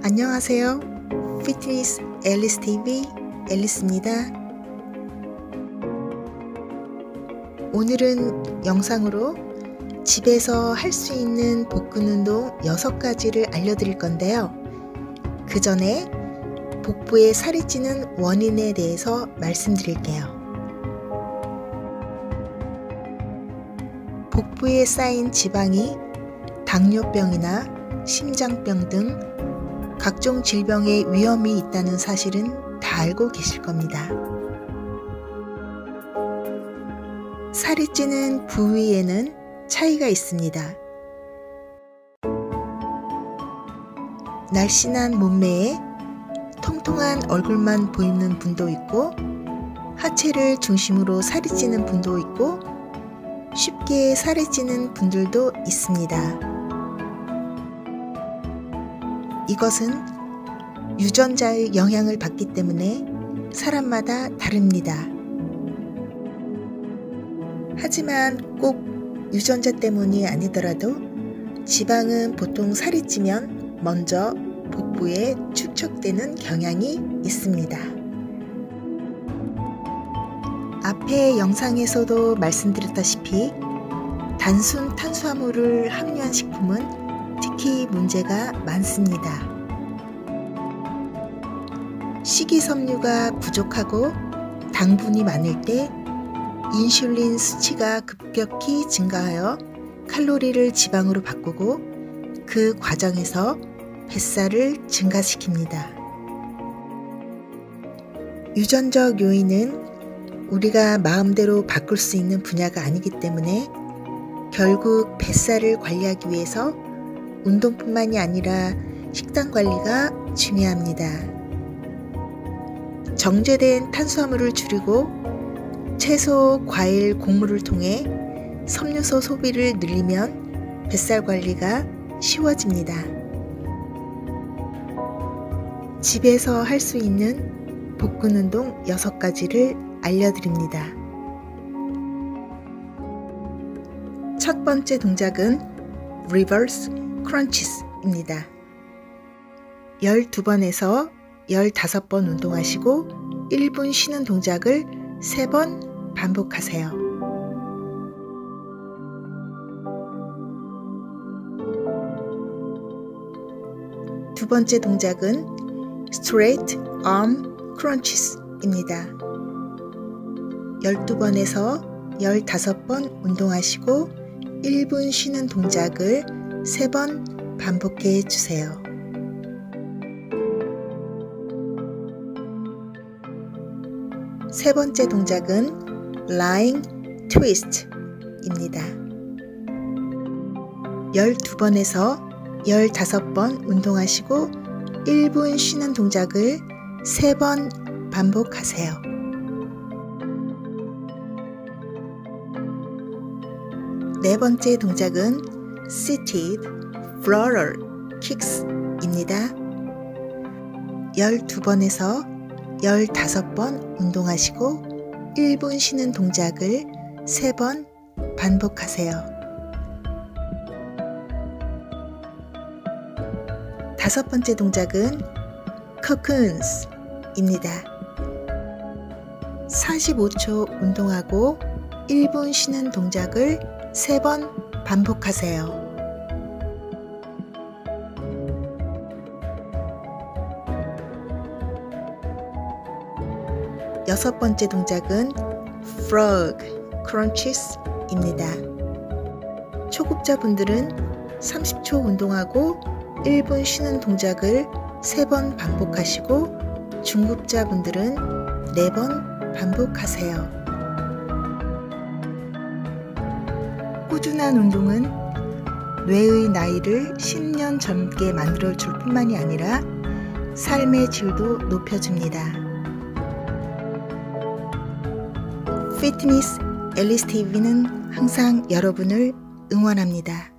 안녕하세요. 피트니스 앨리스 TV 앨리스입니다. 오늘은 영상으로 집에서 할 수 있는 복근 운동 6가지를 알려드릴 건데요. 그 전에 복부에 살이 찌는 원인에 대해서 말씀드릴게요. 복부에 쌓인 지방이 당뇨병이나 심장병 등 각종 질병의 위험이 있다는 사실은 다 알고 계실 겁니다. 살이 찌는 부위에는 차이가 있습니다. 날씬한 몸매에 통통한 얼굴만 보이는 분도 있고 하체를 중심으로 살이 찌는 분도 있고 쉽게 살이 찌는 분들도 있습니다. 이것은 유전자의 영향을 받기 때문에 사람마다 다릅니다. 하지만 꼭 유전자 때문이 아니더라도 지방은 보통 살이 찌면 먼저 복부에 축적되는 경향이 있습니다. 앞의 영상에서도 말씀드렸다시피 단순 탄수화물을 함유한 식품은 특히 문제가 많습니다. 식이섬유가 부족하고 당분이 많을 때 인슐린 수치가 급격히 증가하여 칼로리를 지방으로 바꾸고 그 과정에서 뱃살을 증가시킵니다. 유전적 요인은 우리가 마음대로 바꿀 수 있는 분야가 아니기 때문에 결국 뱃살을 관리하기 위해서 운동뿐만이 아니라 식단 관리가 중요합니다. 정제된 탄수화물을 줄이고 채소, 과일, 곡물을 통해 섬유소 소비를 늘리면 뱃살 관리가 쉬워집니다. 집에서 할 수 있는 복근 운동 6가지를 알려드립니다. 첫 번째 동작은 crunches입니다. 12번에서 15번 운동하시고 1분 쉬는 동작을 3번 반복하세요. 두 번째 동작은 straight arm crunches입니다. 12번에서 15번 운동하시고 1분 쉬는 동작을 3번 반복해 주세요. 세 번째 동작은 lying twist입니다. 12번에서 15번 운동하시고 1분 쉬는 동작을 3번 반복하세요. 네 번째 동작은 seated floral kicks입니다. 12번에서 15번 운동하시고 1분 쉬는 동작을 3번 반복하세요. 다섯 번째 동작은 cocoons입니다. 45초 운동하고 1분 쉬는 동작을 3번 반복하세요. 여섯 번째 동작은 frog crunches입니다. 초급자분들은 30초 운동하고 1분 쉬는 동작을 3번 반복하시고 중급자분들은 4번 반복하세요. 꾸준한 운동은 뇌의 나이를 10년 젊게 만들어 줄 뿐만이 아니라 삶의 질도 높여줍니다. 피트니스 앨리스 TV는 항상 여러분을 응원합니다.